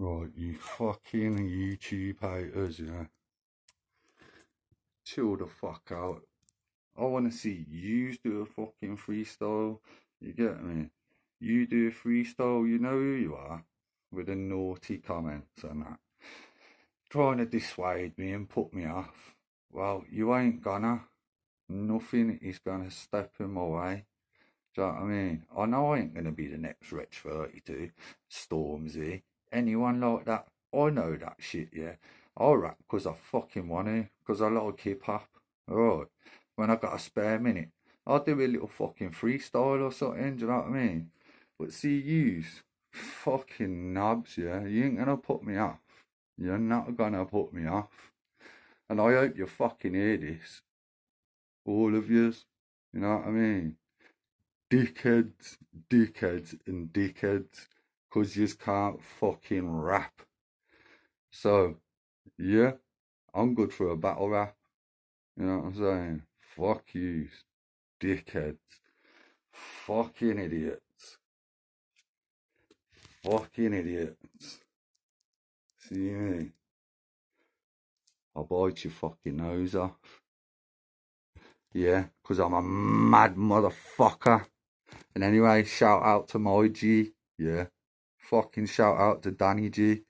Right, you fucking YouTube haters, yeah. Chill the fuck out. I want to see you do a fucking freestyle. You get me? You do a freestyle, you know who you are. With the naughty comments and that. Trying to dissuade me and put me off. Well, you ain't gonna. Nothing is gonna step in my way. Do you know what I mean? I know I ain't gonna be the next Wretch 32, Stormzy anyone like that. I know that shit, yeah. I rap because I fucking want to, because I like hip hop. Alright. When I got a spare minute, I'll do a little fucking freestyle or something, do you know what I mean? But see, yous, fucking knobs, yeah. You ain't gonna put me off. You're not gonna put me off. And I hope you fucking hear this. All of yous. You know what I mean? Dickheads, dickheads, and dickheads because you just can't fucking rap. So, yeah, I'm good for a battle rap. You know what I'm saying? Fuck you, dickheads. Fucking idiots. Fucking idiots. See me? I'll bite your fucking nose off. Yeah, because I'm a mad motherfucker. And anyway, shout out to my G. Yeah. Fucking shout out to Danny G.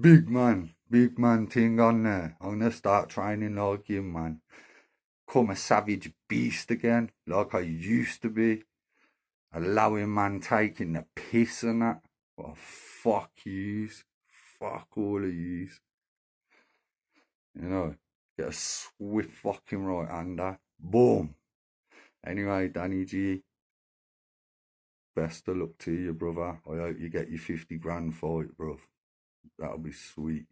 Big man, big man thing on there. I'm gonna start training like him, man. Come a savage beast again, like I used to be. Allowing man taking the piss and that. Well, fuck yous. Fuck all of yous. You know, get a swift fucking right hander. Boom. Anyway, Danny G, Best of luck to you, brother. I hope you get your 50 grand for it, bruv. That'll be sweet.